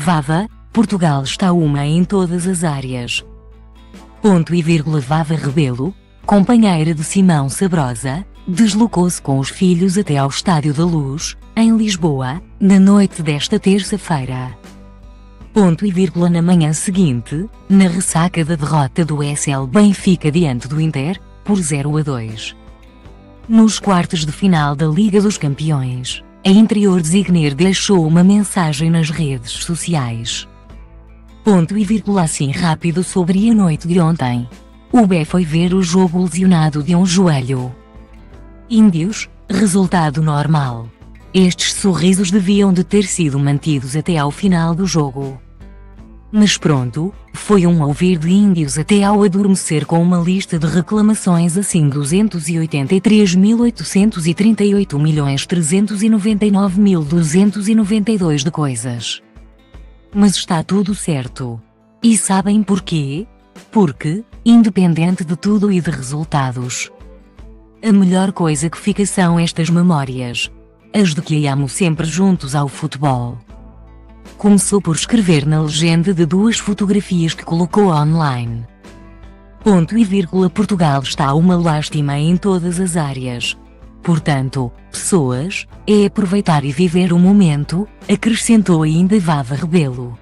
Vava, Portugal está uma em todas as áreas. Ponto e vírgula Vava Rebelo, companheira de Simão Sabrosa, deslocou-se com os filhos até ao Estádio da Luz, em Lisboa, na noite desta terça-feira. Ponto e vírgula na manhã seguinte, na ressaca da derrota do SL Benfica diante do Inter, por 0 a 2. Nos quartos de final da Liga dos Campeões, a Interior Designer deixou uma mensagem nas redes sociais. Ponto e vírgula assim rápido sobre a noite de ontem. O B foi ver o jogo lesionado de um joelho. Índios, resultado normal. Estes sorrisos deviam de ter sido mantidos até ao final do jogo. Mas pronto, foi um ouvir de índios até ao adormecer com uma lista de reclamações assim 283.838.399.292 de coisas. Mas está tudo certo. E sabem porquê? Porque, independente de tudo e de resultados, a melhor coisa que fica são estas memórias. As de que amo sempre juntos ao futebol. Começou por escrever na legenda de duas fotografias que colocou online. Ponto e vírgula Portugal está uma lástima em todas as áreas. Portanto, pessoas, é aproveitar e viver o momento, acrescentou ainda Vava Rebelo.